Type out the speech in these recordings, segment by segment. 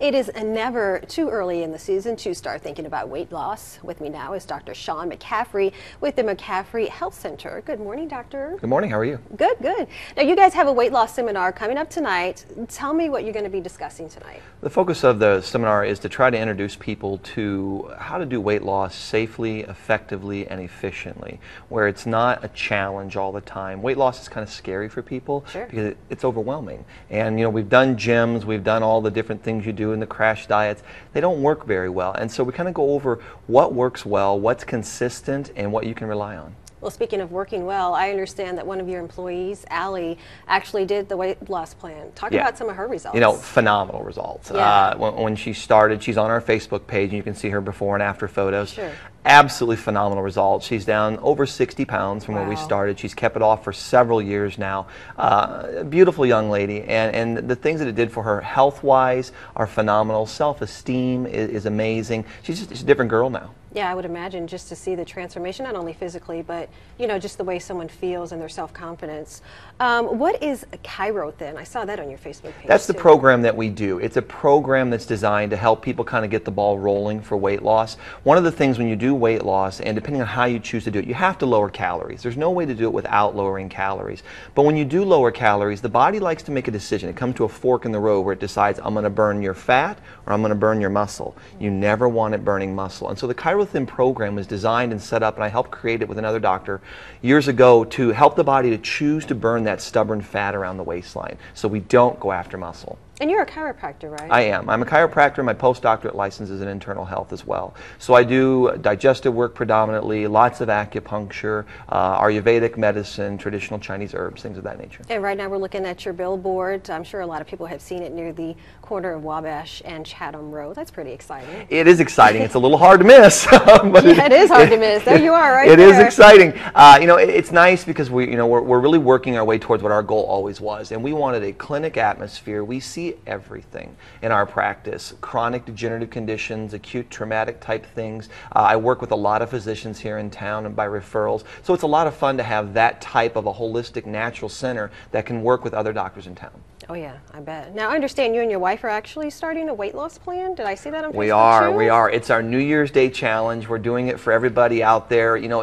It is never too early in the season to start thinking about weight loss. With me now is Dr. Sean McCaffrey with the McCaffrey Health Center. Good morning, doctor. Good morning. How are you? Good, good. Now, you guys have a weight loss seminar coming up tonight. Tell me what you're going to be discussing tonight. The focus of the seminar is to try to introduce people to how to do weight loss safely, effectively, and efficiently, where it's not a challenge all the time. Weight loss is kind of scary for people Sure. because it's overwhelming. And you know, we've done gyms, we've done all the different things you do in the crash diets. They don't work very well. And so we kind of go over what works well, what's consistent, and what you can rely on. Well, speaking of working well, I understand that one of your employees, Allie, actually did the weight loss plan. Talk Yeah. about some of her results. You know, phenomenal results. Yeah. Uh, when, when she started, she's on our Facebook page, and you can see her before and after photos. Sure. Absolutely phenomenal results. She's down over 60 pounds from where we started. She's kept it off for several years now. Uh, beautiful young lady, and, and the things that it did for her health-wise are phenomenal. Self-esteem is, is amazing. She's just she's a different girl now. Yeah, I would imagine just to see the transformation, not only physically, but you know, just the way someone feels and their self-confidence. Um, what is Chirothin? I saw that on your Facebook page. That's the too. program that we do. It's a program that's designed to help people kind of get the ball rolling for weight loss. One of the things when you do weight loss, and depending on how you choose to do it, you have to lower calories. There's no way to do it without lowering calories. But when you do lower calories, the body likes to make a decision. It comes to a fork in the road where it decides, I'm going to burn your fat or I'm going to burn your muscle. You never want it burning muscle. And so the Chirothin program was designed and set up, and I helped create it with another doctor years ago to help the body to choose to burn that stubborn fat around the waistline so we don't go after muscle. And you're a chiropractor, right? I am. I'm a chiropractor. My postdoctorate license is in internal health as well. So I do digestive work predominantly, lots of acupuncture, uh, Ayurvedic medicine, traditional Chinese herbs, things of that nature. And right now we're looking at your billboard. I'm sure a lot of people have seen it near the corner of Wabash and Chatham Road. That's pretty exciting. It is exciting. It's a little hard to miss. but Yeah, it is hard to miss. There you are, right It is there. exciting. Uh, you know, it, it's nice because we, you know, we're, we're really working our way towards what our goal always was, and we wanted a clinic atmosphere. We see everything in our practice: chronic degenerative conditions, acute traumatic type things. Uh, I work with a lot of physicians here in town and by referrals, so it's a lot of fun to have that type of a holistic natural center that can work with other doctors in town. Oh yeah, I bet. Now I understand you and your wife are actually starting a weight loss plan. Did I see that on Facebook? We are, too? we are. It's our New Year's Day challenge. We're doing it for everybody out there. You know,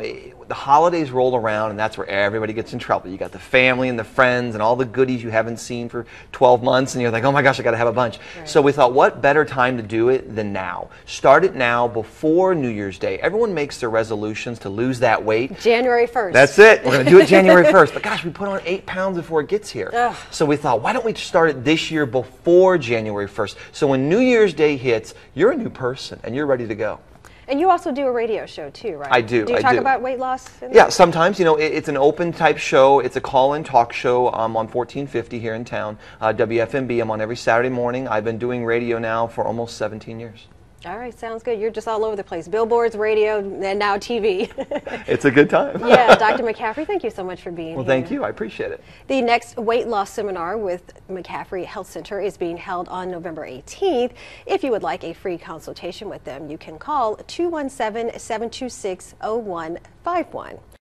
the holidays roll around, and that's where everybody gets in trouble. You got the family and the friends and all the goodies you haven't seen for 12 months, and you're like, oh my gosh, I got to have a bunch. So we thought, what better time to do it than now? Start it now before New Year's Day. Everyone makes their resolutions to lose that weight. January 1st. That's it. We're going to do it January 1st. But gosh, we put on eight pounds before it gets here. Ugh. So we thought, why don't we start it this year before January 1st? So when New Year's Day hits, you're a new person and you're ready to go. And you also do a radio show too, right? I do, Do you I talk do. about weight loss? in Yeah, that? sometimes, you know, it, it's an open type show. It's a call in talk show um, on 1450 here in town. Uh, WFMB. I'm on every Saturday morning. I've been doing radio now for almost 17 years. All right, sounds good. You're just all over the place. Billboards, radio, and now TV. It's a good time. yeah, Dr. McCaffrey, thank you so much for being Well, here. Well, thank you. I appreciate it. The next weight loss seminar with McCaffrey Health Center is being held on November 18th. If you would like a free consultation with them, you can call 217 726 0151.